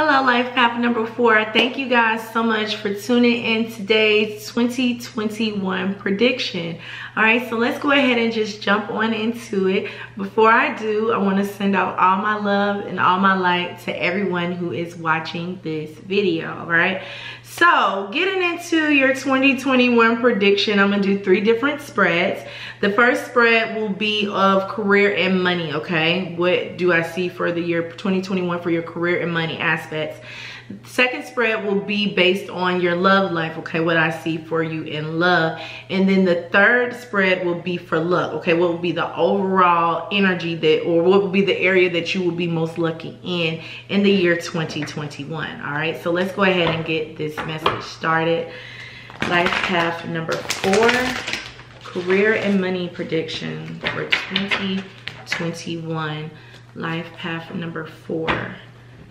Hello, Life Path number four. Thank you guys so much for tuning in today's 2021 prediction. All right, so let's go ahead and just jump on into it. Before I do, I want to send out all my love and all my light to everyone who is watching this video, all right? So, getting into your 2021 prediction, I'm going to do three different spreads. The first spread will be of career and money, okay? What do I see for the year 2021 for your career and money aspects? Second spread will be based on your love life, okay, what I see for you in love. And then the third spread will be for luck, okay, what will be the overall energy that, or what will be the area that you will be most lucky in in the year 2021, all right? So let's go ahead and get this message started. Life path number four, career and money prediction for 2021. Life path number four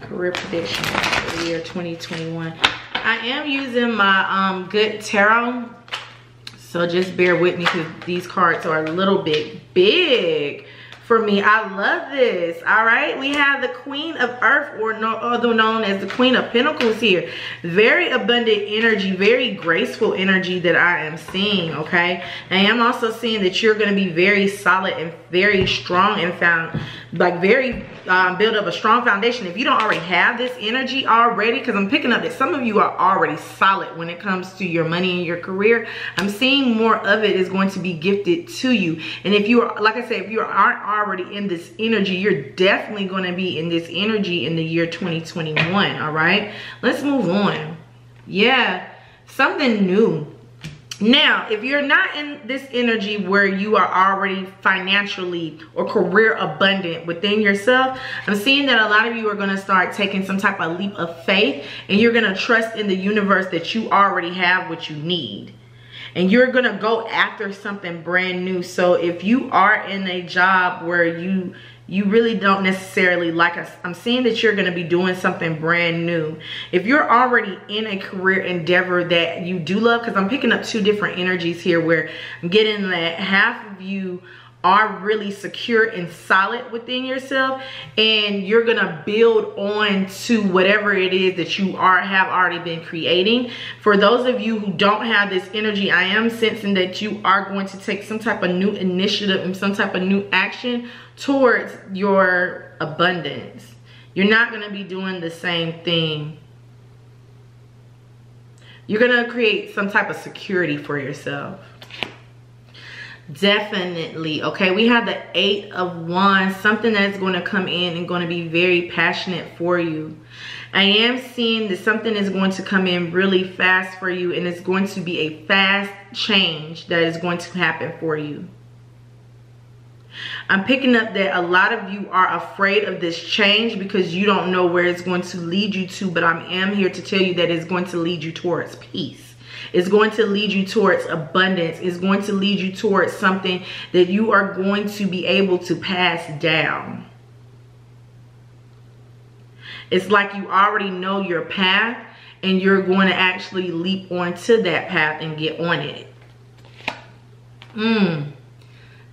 career predictions for the year 2021. I am using my um, Good Tarot. So just bear with me because these cards are a little bit big for me. I love this. All right. We have the Queen of Earth or no other known as the Queen of Pentacles here. Very abundant energy, very graceful energy that I am seeing. Okay. And I'm also seeing that you're going to be very solid and very strong and found like very um, build up a strong foundation. If you don't already have this energy already, because I'm picking up that some of you are already solid when it comes to your money and your career. I'm seeing more of it is going to be gifted to you. And if you are, like I said, if you aren't already in this energy, you're definitely going to be in this energy in the year 2021. All right, let's move on. Yeah, something new now, if you're not in this energy where you are already financially or career abundant within yourself, I'm seeing that a lot of you are going to start taking some type of leap of faith and you're going to trust in the universe that you already have what you need. And you're going to go after something brand new. So if you are in a job where you you really don't necessarily like us. I'm seeing that you're going to be doing something brand new. If you're already in a career endeavor that you do love, because I'm picking up two different energies here where I'm getting that half of you are really secure and solid within yourself and you're gonna build on to whatever it is that you are have already been creating. For those of you who don't have this energy i am sensing that you are going to take some type of new initiative and some type of new action towards your abundance. You're not gonna be doing the same thing. You're gonna create some type of security for yourself definitely. Okay we have the eight of wands something that's going to come in and going to be very passionate for you. I am seeing that something is going to come in really fast for you and it's going to be a fast change that is going to happen for you. I'm picking up that a lot of you are afraid of this change because you don't know where it's going to lead you to, but I am here to tell you that it's going to lead you towards peace. It's going to lead you towards abundance. It's going to lead you towards something that you are going to be able to pass down. It's like you already know your path and you're going to actually leap onto that path and get on it. Mm.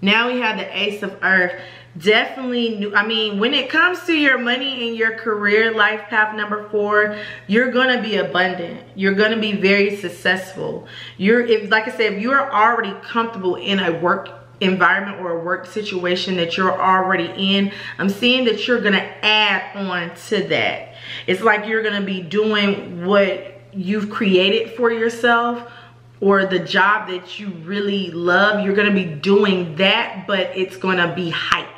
Now we have the Ace of Earth definitely new i mean when it comes to your money and your career life path number four you're gonna be abundant. You're gonna be very successful. You're if like i said if you're already comfortable in a work environment or a work situation that you're already in i'm seeing that you're gonna add on to that. It's like you're gonna be doing what you've created for yourself or the job that you really love. You're gonna be doing that but it's gonna be heightened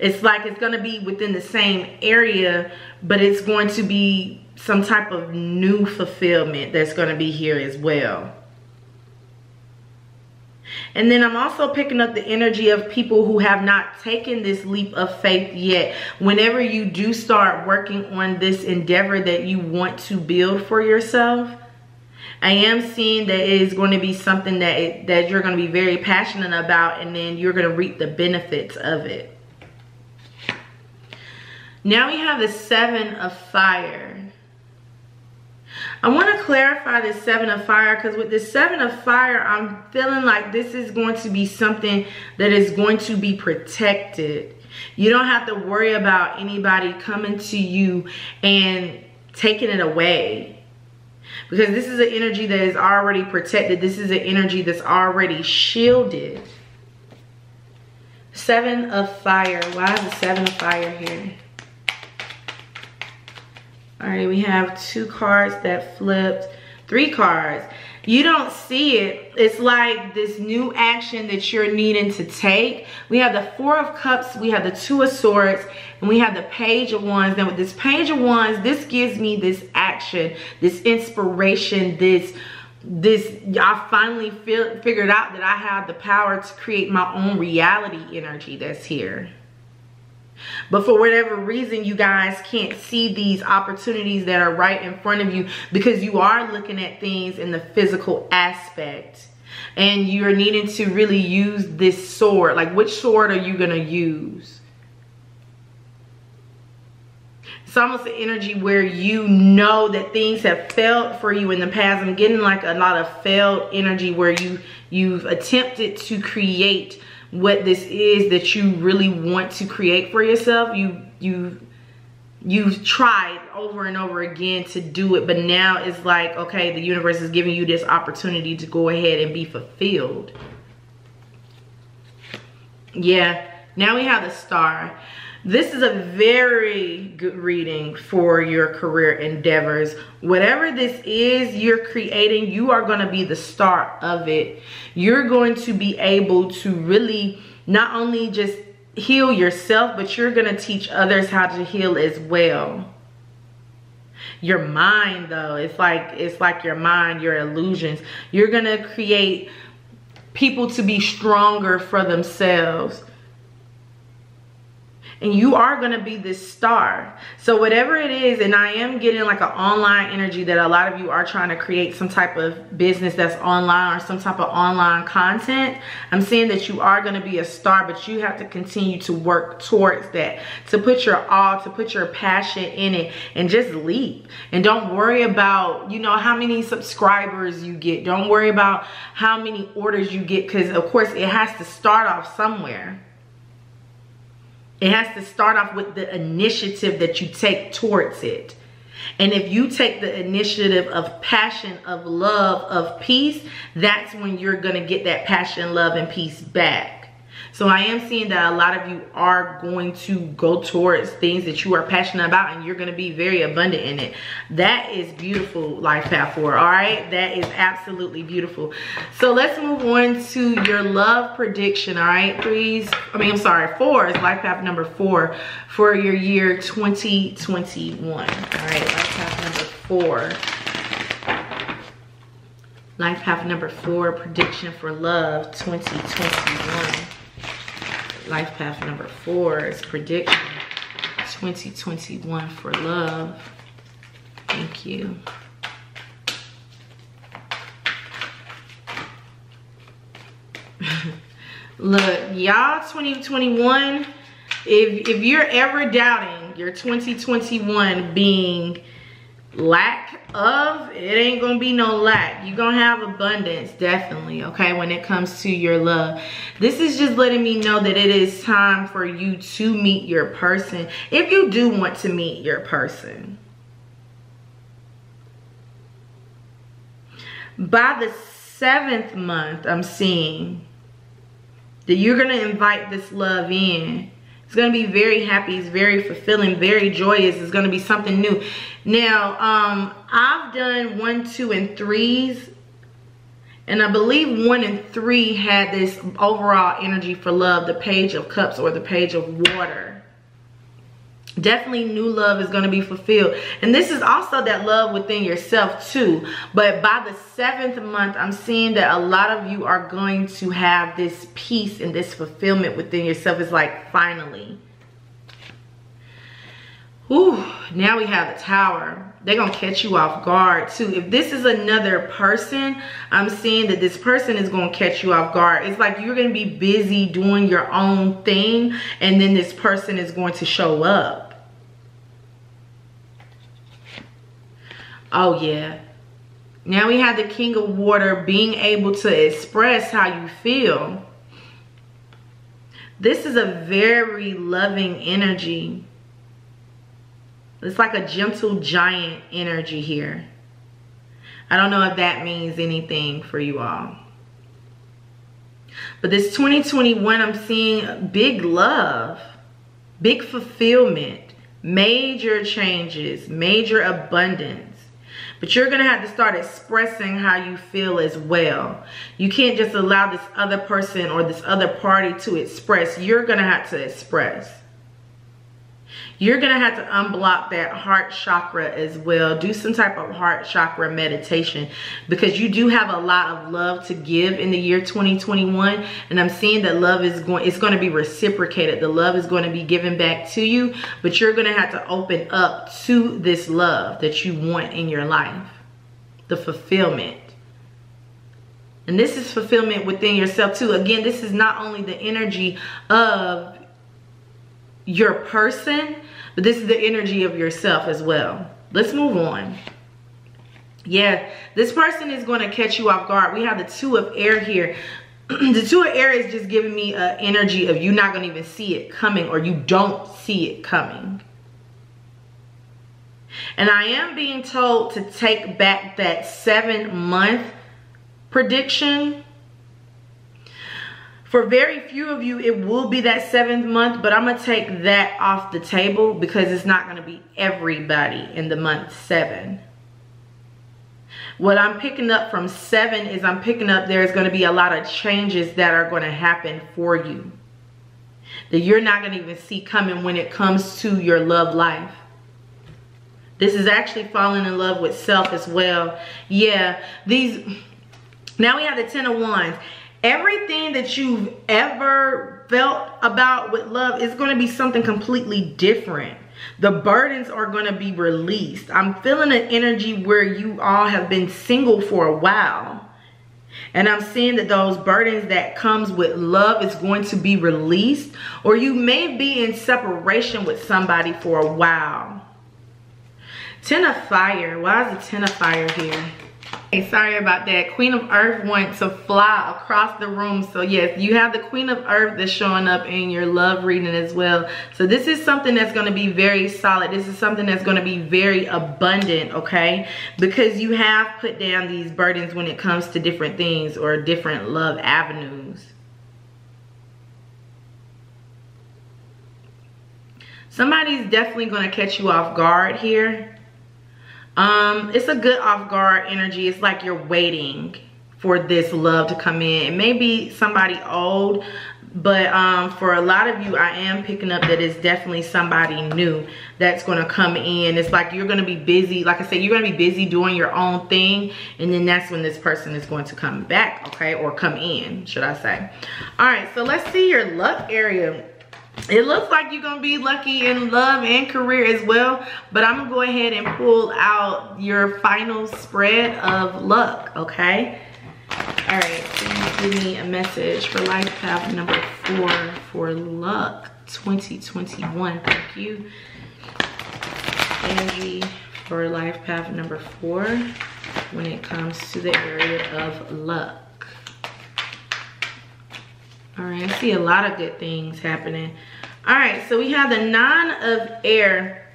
it's like it's going to be within the same area, but it's going to be some type of new fulfillment that's going to be here as well. And then I'm also picking up the energy of people who have not taken this leap of faith yet. Whenever you do start working on this endeavor that you want to build for yourself, I am seeing that it is going to be something that it, that you're going to be very passionate about and then you're going to reap the benefits of it. Now we have the seven of fire. I want to clarify the seven of fire because with the seven of fire, I'm feeling like this is going to be something that is going to be protected. You don't have to worry about anybody coming to you and taking it away. Because this is an energy that is already protected. This is an energy that's already shielded. Seven of fire. Why is the seven of fire here? All right, we have two cards that flipped. Three cards. You don't see it. It's like this new action that you're needing to take. We have the four of cups we have the two of swords and we have the page of wands. Now with this page of wands this gives me this action this inspiration this this i finally feel figured out that i have the power to create my own reality energy that's here but for whatever reason, you guys can't see these opportunities that are right in front of you because you are looking at things in the physical aspect. And you're needing to really use this sword. Like, which sword are you going to use? It's almost an energy where you know that things have failed for you in the past. I'm getting like a lot of failed energy where you, you've attempted to create what this is that you really want to create for yourself. You you you've tried over and over again to do it, but now it's like, okay, the universe is giving you this opportunity to go ahead and be fulfilled. Yeah, now we have the star. This is a very good reading for your career endeavors. Whatever this is you're creating, you are going to be the star of it. You're going to be able to really not only just heal yourself, but you're going to teach others how to heal as well. Your mind though, it's like it's like your mind, your illusions. You're going to create people to be stronger for themselves and you are going to be this star. So whatever it is and i am getting like an online energy that a lot of you are trying to create some type of business that's online or some type of online content i'm seeing that you are going to be a star but you have to continue to work towards that to put your all to put your passion in it and just leap. And don't worry about you know how many subscribers you get. Don't worry about how many orders you get because of course it has to start off somewhere it has to start off with the initiative that you take towards it. And if you take the initiative of passion, of love, of peace, that's when you're going to get that passion, love, and peace back. So I am seeing that a lot of you are going to go towards things that you are passionate about and you're going to be very abundant in it. That is beautiful, Life Path 4, all right? That is absolutely beautiful. So let's move on to your love prediction, all right? Threes, I mean, I'm sorry, four is Life Path number four for your year 2021. All right, Life Path number four. Life Path number four, prediction for love 2021 life path number four is prediction 2021 for love. Thank you. Look, y'all 2021, if, if you're ever doubting your 2021 being lack of it ain't gonna be no lack you're gonna have abundance definitely okay when it comes to your love this is just letting me know that it is time for you to meet your person if you do want to meet your person by the seventh month i'm seeing that you're gonna invite this love in it's to be very happy. It's very fulfilling, very joyous. It's to be something new. Now, um, I've done one, two, and threes. And I believe one and three had this overall energy for love, the page of cups or the page of water. Definitely new love is going to be fulfilled. And this is also that love within yourself too. But by the seventh month i'm seeing that a lot of you are going to have this peace and this fulfillment within yourself. It's like finally Ooh, now we have the tower. They're gonna catch you off guard too. If this is another person i'm seeing that this person is gonna catch you off guard. It's like you're gonna be busy doing your own thing and then this person is going to show up. Oh yeah. Now we have the king of water being able to express how you feel. This is a very loving energy. It's like a gentle giant energy here. I don't know if that means anything for you all. But this 2021, I'm seeing big love, big fulfillment, major changes, major abundance. But you're going to have to start expressing how you feel as well. You can't just allow this other person or this other party to express. You're going to have to express you're to have to unblock that heart chakra as well. Do some type of heart chakra meditation because you do have a lot of love to give in the year 2021. And I'm seeing that love is going, it's going to be reciprocated. The love is going to be given back to you, but you're to have to open up to this love that you want in your life. The fulfillment. And this is fulfillment within yourself too. Again, this is not only the energy of your person, but this is the energy of yourself as well. Let's move on. Yeah, this person is going to catch you off guard. We have the two of air here. the two of air is just giving me an energy of you not going to even see it coming or you don't see it coming. And I am being told to take back that seven month prediction for very few of you, it will be that seventh month, but I'm to take that off the table because it's not to be everybody in the month seven. What I'm picking up from seven is I'm picking up there's to be a lot of changes that are to happen for you. That you're not to even see coming when it comes to your love life. This is actually falling in love with self as well. Yeah, these, now we have the Ten of Wands everything that you've ever felt about with love is going to be something completely different. The burdens are going to be released. I'm feeling an energy where you all have been single for a while. And I'm seeing that those burdens that comes with love is going to be released. Or you may be in separation with somebody for a while. Ten of Fire. Why is the Ten of Fire here? Hey, sorry about that. Queen of Earth wants to fly across the room. So yes, you have the Queen of Earth that's showing up in your love reading as well. So this is something that's going to be very solid. This is something that's going to be very abundant, okay? Because you have put down these burdens when it comes to different things or different love avenues. Somebody's definitely going to catch you off guard here um, it's a good off guard energy. It's like you're waiting for this love to come in. It may be somebody old, but um, for a lot of you, I am picking up that it's definitely somebody new that's going to come in. It's like you're going to be busy. Like I said, you're going to be busy doing your own thing. And then that's when this person is going to come back, okay? Or come in, should I say. All right, so let's see your luck area it looks like you're gonna be lucky in love and career as well but i'm gonna go ahead and pull out your final spread of luck okay? All right give me a message for life path number four for luck 2021 thank you. Energy for life path number four when it comes to the area of luck all right, I see a lot of good things happening. All right, so we have the nine of air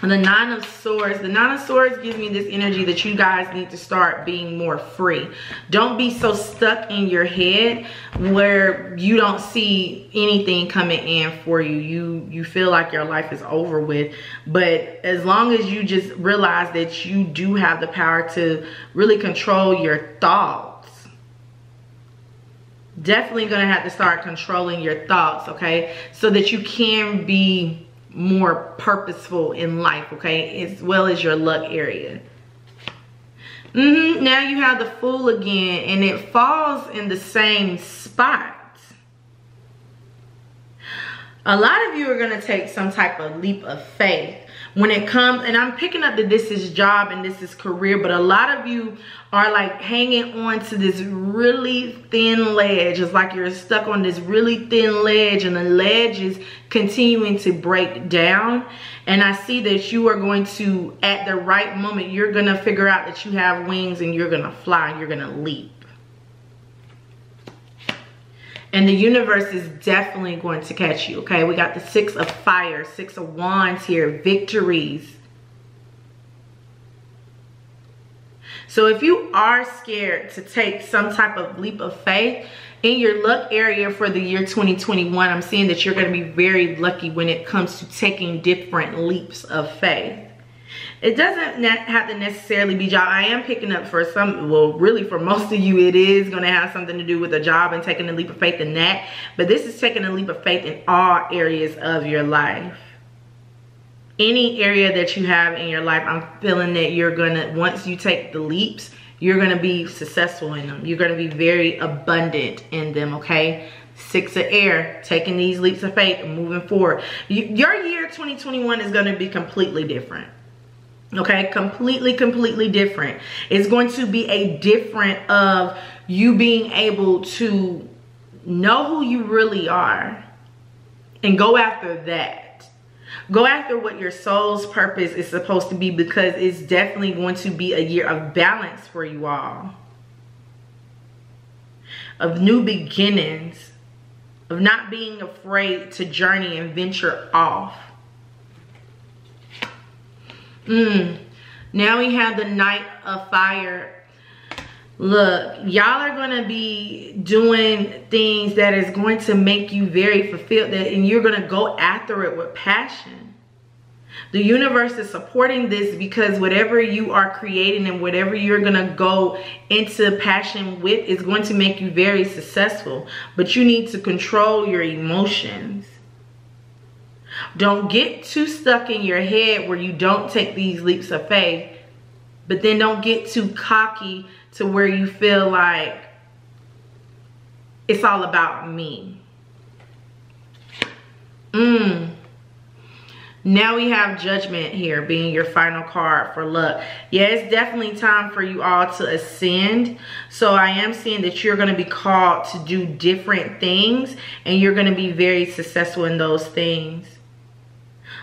and the nine of swords. The nine of swords gives me this energy that you guys need to start being more free. Don't be so stuck in your head where you don't see anything coming in for you. You you feel like your life is over with. But as long as you just realize that you do have the power to really control your thoughts definitely to have to start controlling your thoughts, okay? So that you can be more purposeful in life, okay? As well as your luck area. Mm -hmm. Now you have the Fool again, and it falls in the same spot. A lot of you are to take some type of leap of faith when it comes and i'm picking up that this is job and this is career but a lot of you are like hanging on to this really thin ledge. It's like you're stuck on this really thin ledge and the ledge is continuing to break down. And i see that you are going to at the right moment you're gonna figure out that you have wings and you're gonna fly you're gonna leap And the universe is definitely going to catch you, okay? We got the six of fire, six of wands here, victories. So if you are scared to take some type of leap of faith, in your luck area for the year 2021, I'm seeing that you're going to be very lucky when it comes to taking different leaps of faith. It doesn't have to necessarily be job. I am picking up for some, well, really for most of you, it is going to have something to do with a job and taking a leap of faith in that. But this is taking a leap of faith in all areas of your life. Any area that you have in your life, I'm feeling that you're going to, once you take the leaps, you're going to be successful in them. You're going to be very abundant in them, okay? Six of air, taking these leaps of faith and moving forward. your year 2021 is going to be completely different. Okay, completely, completely different. It's going to be a different of you being able to know who you really are and go after that Go after what your soul's purpose is supposed to be because it's definitely going to be a year of balance for you all. Of new beginnings. Of not being afraid to journey and venture off. Mm. Now we have the Knight of Fire. Look y'all are going to be doing things that is going to make you very fulfilled that and you're going to go after it with passion. The universe is supporting this because whatever you are creating and whatever you're going to go into passion with is going to make you very successful. But you need to control your emotions don't get too stuck in your head where you don't take these leaps of faith but then don't get too cocky to where you feel like it's all about me. Mmm. Now we have judgment here being your final card for luck. Yeah, it's definitely time for you all to ascend. So I am seeing that you're going to be called to do different things and you're going to be very successful in those things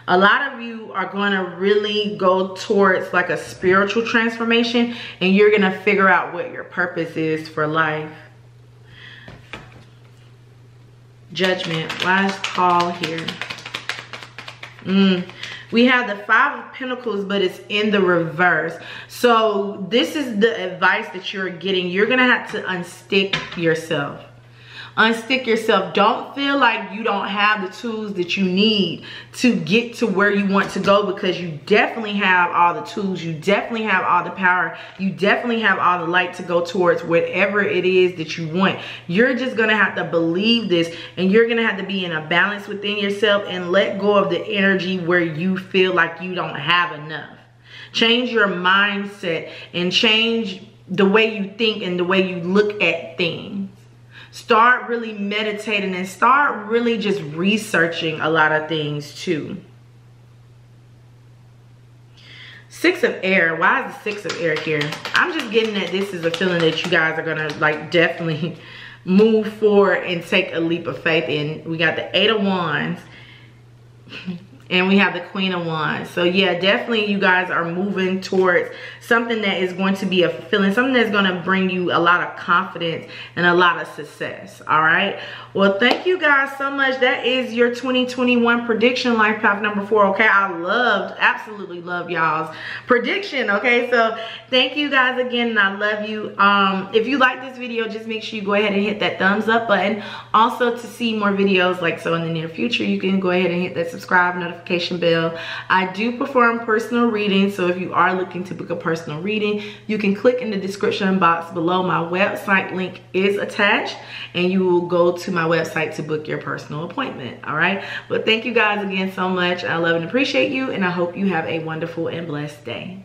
a lot of you are going to really go towards like a spiritual transformation and you're going to figure out what your purpose is for life. Judgment, last call here. Mm. We have the Five of Pentacles, but it's in the reverse. So this is the advice that you're getting. You're going to have to unstick yourself unstick yourself. Don't feel like you don't have the tools that you need to get to where you want to go because you definitely have all the tools. You definitely have all the power. You definitely have all the light to go towards whatever it is that you want. You're just gonna have to believe this and you're gonna have to be in a balance within yourself and let go of the energy where you feel like you don't have enough. Change your mindset and change the way you think and the way you look at things start really meditating and start really just researching a lot of things too. Six of air. Why is the six of air here? I'm just getting that this is a feeling that you guys are going to like definitely move forward and take a leap of faith in. We got the eight of wands. and we have the queen of wands. So yeah definitely you guys are moving towards something that is going to be a fulfilling something that's going to bring you a lot of confidence and a lot of success all right? Well thank you guys so much. That is your 2021 prediction life path number four okay? I loved absolutely love y'all's prediction okay? So thank you guys again and i love you. Um if you like this video just make sure you go ahead and hit that thumbs up button. Also to see more videos like so in the near future you can go ahead and hit that subscribe notification notification bell. I do perform personal readings, so if you are looking to book a personal reading, you can click in the description box below. My website link is attached, and you will go to my website to book your personal appointment, all right? But thank you guys again so much. I love and appreciate you, and I hope you have a wonderful and blessed day.